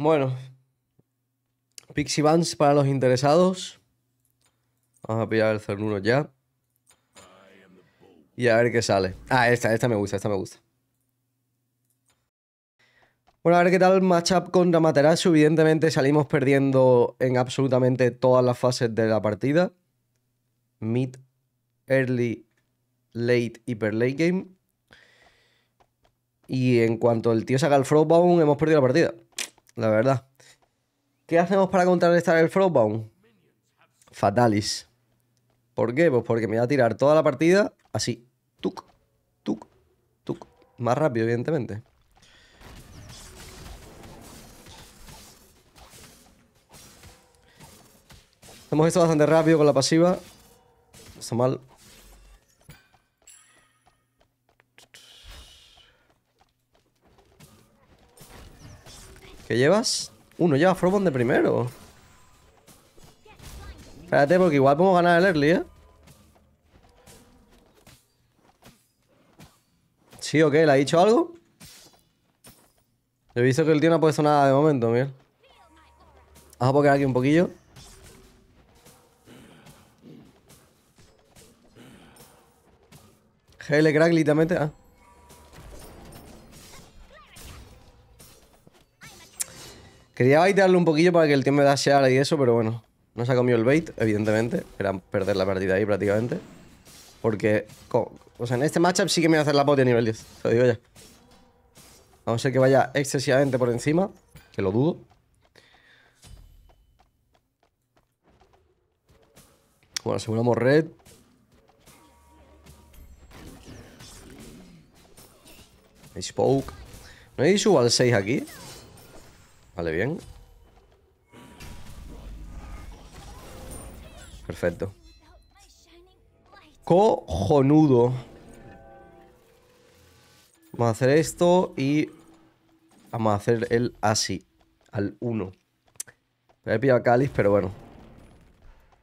Bueno. Pixie Vans para los interesados. Vamos a pillar el Cernuno ya. Y a ver qué sale. Ah, esta, esta me gusta, esta me gusta. Bueno, a ver qué tal matchup contra Materasu. Evidentemente salimos perdiendo en absolutamente todas las fases de la partida. Mid, early, late, hyper late game. Y en cuanto el tío saca el Frostbound, hemos perdido la partida. La verdad. ¿Qué hacemos para contrarrestar el Frostbound? Fatalis. ¿Por qué? Pues porque me voy a tirar toda la partida así. Tuk, tuk, tuk. Más rápido, evidentemente. Hemos hecho bastante rápido con la pasiva. Está mal. ¿Qué llevas? Uno lleva Frobon de primero. Espérate, porque igual podemos ganar el early, ¿eh? ¿Sí o qué? ¿Le ha dicho algo? He visto que el tío no ha puesto nada de momento, Miguel. Vamos a poner aquí un poquillo. GL crack literalmente. Ah. Quería baitearle un poquillo para que el tío me dasheara y eso, pero bueno. No se ha comido el bait, evidentemente. Era perder la partida ahí prácticamente. Porque, o sea, en este matchup sí que me voy a hacer la poti a nivel 10. Te lo digo ya. A ser que vaya excesivamente por encima. Que lo dudo. Bueno, aseguramos red. Spoke. ¿No hay subo al 6 aquí? Vale, bien. Perfecto. Cojonudo. Vamos a hacer esto y... Vamos a hacer el así. Al 1. Voy a pillar a Cáliz, pero bueno.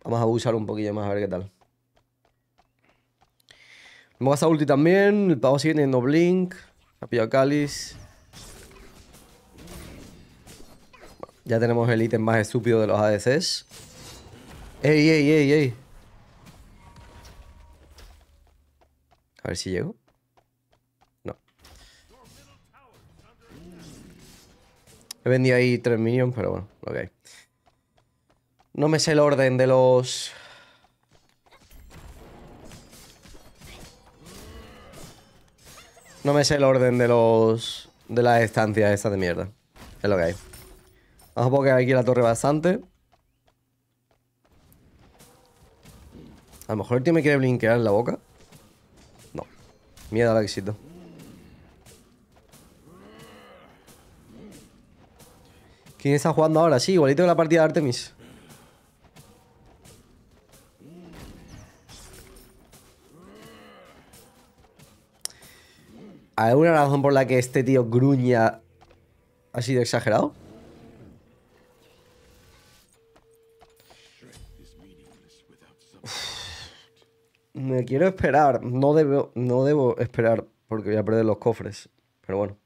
Vamos a abusar un poquillo más a ver qué tal. Vamos a gastar ulti también. El pavo sigue teniendo blink. Ha pillado Cáliz. Ya tenemos el ítem más estúpido de los ADCs. ¡Ey, ey, ey, ey! A ver si llego. No. He vendido ahí 3 minions, pero bueno, ok. No me sé el orden de los... No me sé el orden de los... De las estancias estas de mierda. Es lo que hay. Vamos a poner aquí la torre bastante. A lo mejor el tío me quiere blinkear en la boca. No. Miedo al éxito. ¿Quién está jugando ahora? Sí, igualito que la partida de Artemis. ¿Hay alguna razón por la que este tío gruña ha sido exagerado? Me quiero esperar. No debo, no debo esperar porque voy a perder los cofres. Pero bueno.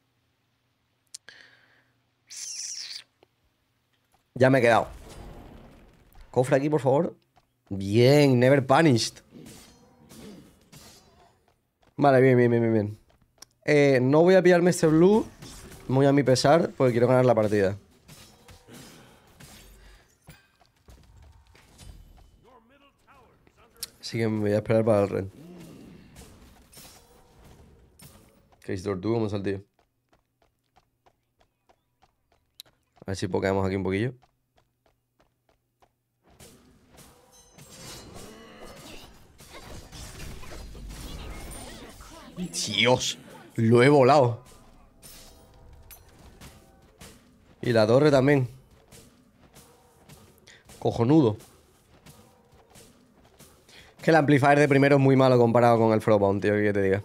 Ya me he quedado. Cofre aquí, por favor. Bien, never punished. Vale, bien, bien, bien, bien. Eh, no voy a pillarme este blue. Muy a mi pesar, porque quiero ganar la partida. Así que me voy a esperar para el red. Case Tortuga, vamos al tío. A ver si pokeamos aquí un poquillo. Dios, lo he volado. Y la torre también. Cojonudo. Que el amplifier de primero es muy malo comparado con el Frostbound, tío, que te diga.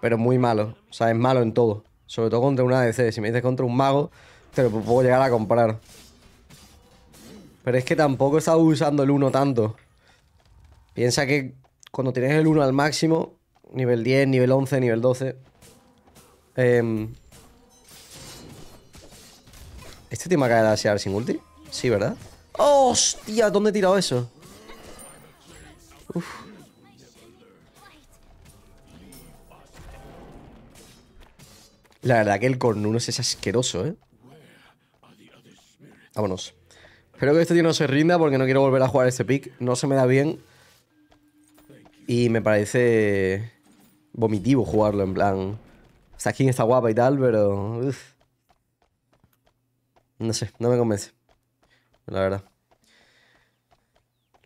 Pero muy malo. O sea, es malo en todo. Sobre todo contra una ADC. Si me dices contra un mago, te lo puedo llegar a comprar. Pero es que tampoco he estado usando el 1 tanto. Piensa que cuando tienes el 1 al máximo, nivel 10, nivel 11, nivel 12, eh, ¿Este tío me acaba de sin ulti? Sí, ¿verdad? ¡Hostia! ¿Dónde he tirado eso? Uf. La verdad que el cornunos es asqueroso, ¿eh? Vámonos. Espero que este tío no se rinda porque no quiero volver a jugar este pick. No se me da bien. Y me parece vomitivo jugarlo, en plan... Esta skin está guapa y tal, pero... No sé, no me convence. La verdad.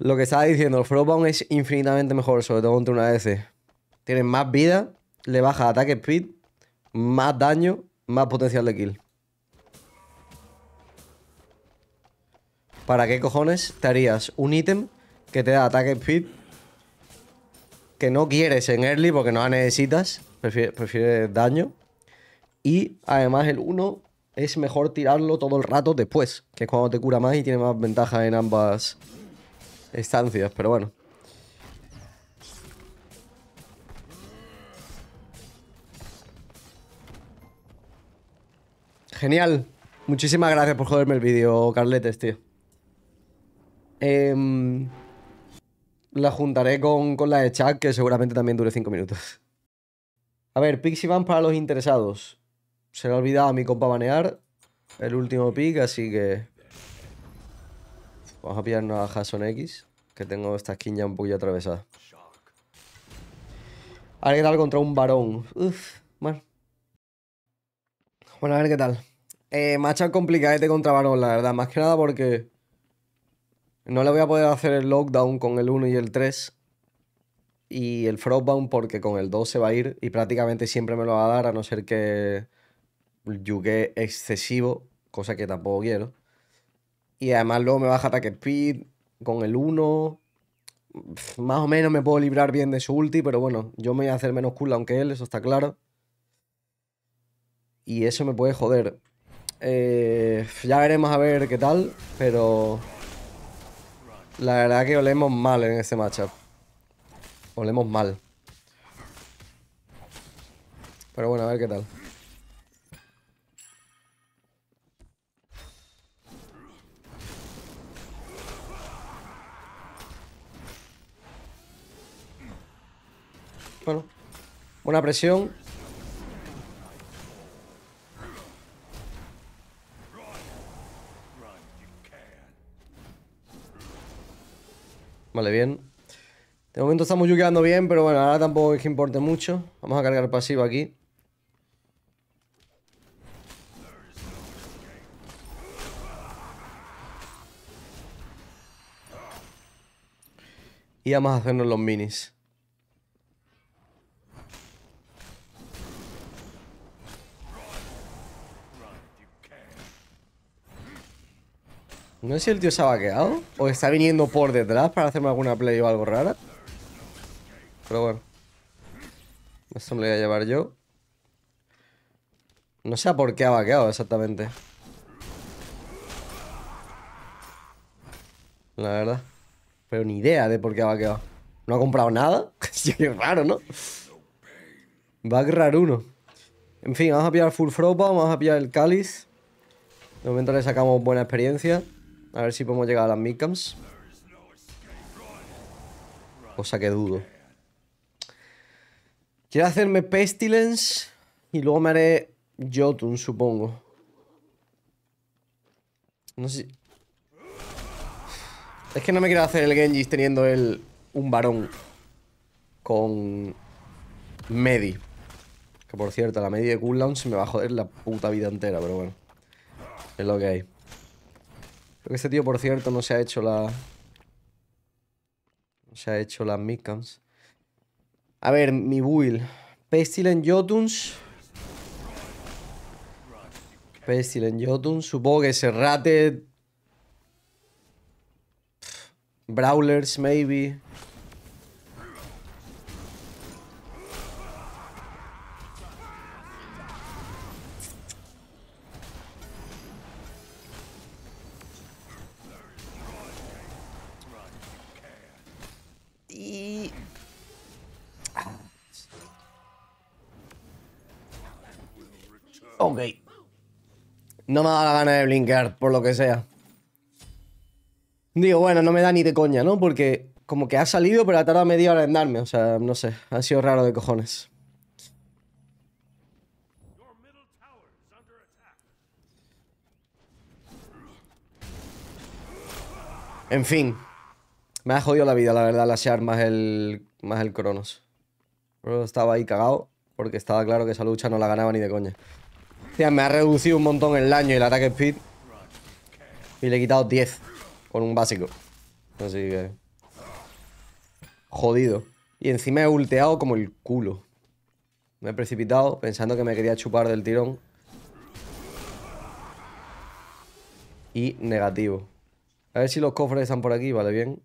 Lo que estaba diciendo, el Frostbound es infinitamente mejor, sobre todo contra una ADC. Tiene más vida, le baja ataque speed, más daño, más potencial de kill. ¿Para qué cojones te harías un ítem que te da ataque speed que no quieres en early porque no la necesitas, prefieres daño? Y además el 1 es mejor tirarlo todo el rato después, que es cuando te cura más y tiene más ventaja en ambas estancias, pero bueno. Genial. Muchísimas gracias por joderme el vídeo, Carletes, tío. Em, la juntaré con, con, la de chat, que seguramente también dure 5 minutos. A ver, Pixie Van para los interesados. Se le ha olvidado a mi compa banear el último pick, así que... Vamos a pillarnos a Jason X, que tengo esta skin ya un poquillo atravesada. A ver qué tal contra un varón. Uf, bueno. Bueno, a ver qué tal. Eh, complicado complicadete contra varón, la verdad. Más que nada porque... No le voy a poder hacer el lockdown con el 1 y el 3. Y el Frostbound porque con el 2 se va a ir y prácticamente siempre me lo va a dar, a no ser que yugué excesivo, cosa que tampoco quiero. Y además luego me baja ataque speed con el 1. Más o menos me puedo librar bien de su ulti, pero bueno, yo me voy a hacer menos cooldown que él, eso está claro. Y eso me puede joder. Eh, ya veremos a ver qué tal, pero... La verdad que olemos mal en este matchup. Olemos mal. Pero bueno, a ver qué tal. Bueno, buena presión. Vale, bien. De momento estamos yukeando bien, pero bueno, ahora tampoco es que importe mucho. Vamos a cargar pasivo aquí. Y vamos a hacernos los minis. No sé si el tío se ha vaqueado o está viniendo por detrás para hacerme alguna play o algo rara. Pero bueno. Esto me lo voy a llevar yo. No sé por qué ha vaqueado exactamente. La verdad. Pero ni idea de por qué ha vaqueado. ¿No ha comprado nada? Qué raro, ¿no? Va a raro uno. En fin, vamos a pillar Full Fropa, vamos a pillar el Cáliz. De momento le sacamos buena experiencia. A ver si podemos llegar a las midcams. Cosa que dudo. Quiero hacerme Pestilence y luego me haré Jotun, supongo. No sé Es que no me quiero hacer el Genji teniendo el, un varón con Medi. Que por cierto, la Medi de cooldown se me va a joder la puta vida entera, pero bueno. Es lo que hay. Que este tío, por cierto, no se ha hecho la... No se ha hecho las midcams. A ver, mi build. Pestilent Jotuns. Pestilent Jotuns. Supongo que Serrate. Brawlers, maybe. Ok. No me da la gana de blinkear, por lo que sea. Digo, bueno, no me da ni de coña, ¿no? Porque como que ha salido, pero ha tardado media hora en darme. O sea, no sé. Ha sido raro de cojones. En fin. Me ha jodido la vida, la verdad, lasear más el, más el Cronos. Pero estaba ahí cagado porque estaba claro que esa lucha no la ganaba ni de coña me ha reducido un montón el daño y el ataque speed. Y le he quitado 10 con un básico. Así que... Jodido. Y encima he ulteado como el culo. Me he precipitado pensando que me quería chupar del tirón. Y negativo. A ver si los cofres están por aquí, vale, bien.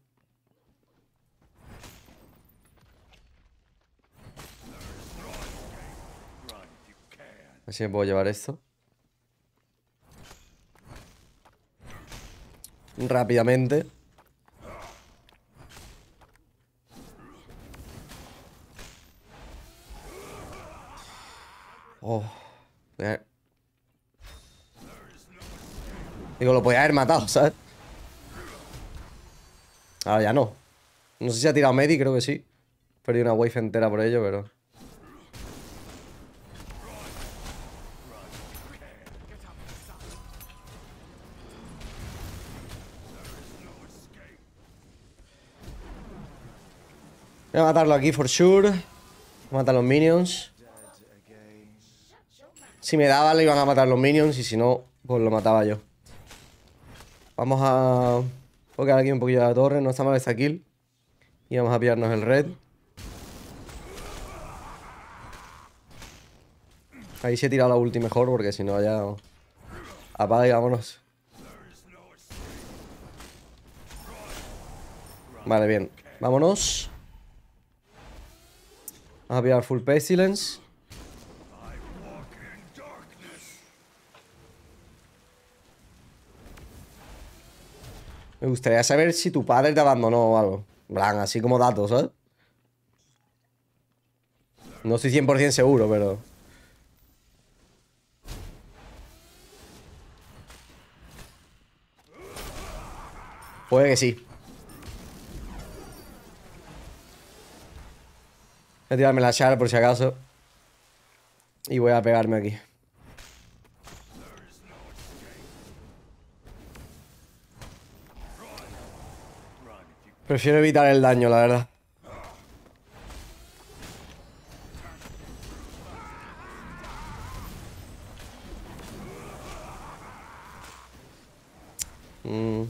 A ver si me puedo llevar esto. Rápidamente. Oh. Digo, lo podía haber matado, ¿sabes? Ahora ya no. No sé si ha tirado Medi, creo que sí. Perdí una wave entera por ello, pero... Voy a matarlo aquí, for sure. Voy a matar los minions. Si me daba, le iban a matar los minions. Y si no, pues lo mataba yo. Vamos a... Voy a aquí un poquillo de la torre. No está mal esta kill. Y vamos a pillarnos el red. Ahí se he tirado la ulti mejor porque si no ya... Apaga y vámonos. Vale, bien. Vámonos. Vamos a pillar full pestilence. Me gustaría saber si tu padre te abandonó o algo. Blan, así como datos, ¿sabes? No estoy 100% seguro, pero... Puede que sí. Voy a tirarme la char por si acaso. Y voy a pegarme aquí. Prefiero evitar el daño, la verdad. Mm.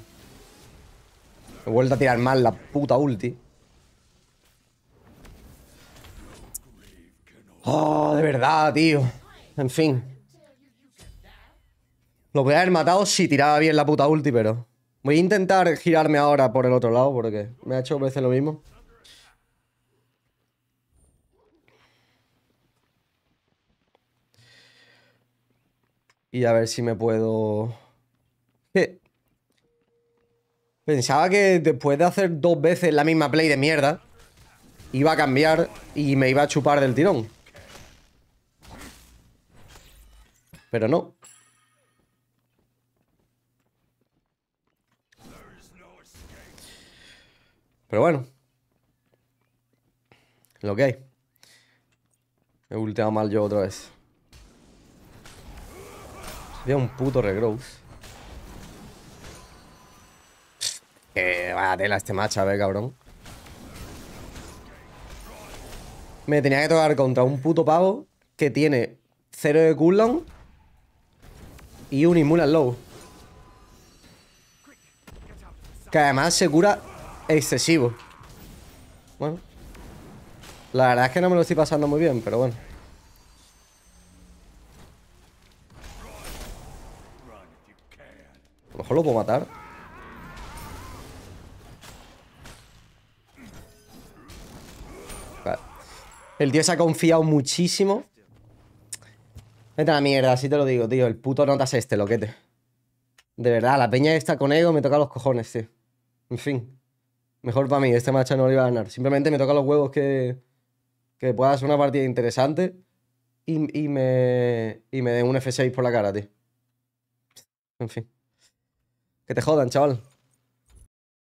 He vuelto a tirar mal la puta ulti. Oh, de verdad, tío. En fin. Lo voy a haber matado si tiraba bien la puta ulti, pero... Voy a intentar girarme ahora por el otro lado porque me ha hecho veces lo mismo. Y a ver si me puedo... Pensaba que después de hacer dos veces la misma play de mierda, iba a cambiar y me iba a chupar del tirón. Pero no. Pero bueno. Lo que hay. He ulteado mal yo otra vez. Sería un puto regrowth. Que vaya tela este match, a ver, cabrón. Me tenía que tocar contra un puto pavo que tiene cero de cooldown y un inmune al low. Que además se cura excesivo. Bueno. La verdad es que no me lo estoy pasando muy bien, pero bueno. A lo mejor lo puedo matar. El tío se ha confiado muchísimo. Vete a la mierda, así te lo digo, tío. El puto notas este, loquete. De verdad, la peña está con ego me toca los cojones, tío. En fin. Mejor para mí, este match no lo iba a ganar. Simplemente me toca los huevos que, que pueda ser una partida interesante y, y me, y me den un F6 por la cara, tío. En fin. Que te jodan, chaval.